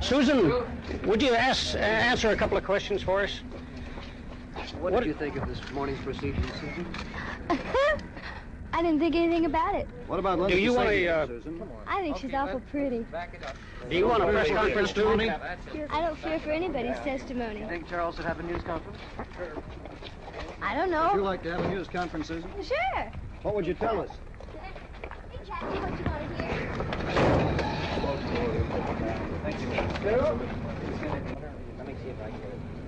Susan, would you ask, uh, answer a couple of questions for us? What, What- did you think of this morning's proceedings, Susan? I didn't think anything about it. What about Do you want a, uh, Susan? I think she's awful pretty. Do you want a press conference, too, Tony? I don't fear for anybody's testimony. Think Charles should have a news conference? I don't know. Would you like to have a news conference, Susan? Sure. What would you tell us? Hey, Jackie, what you want to hear? Let me see if I can.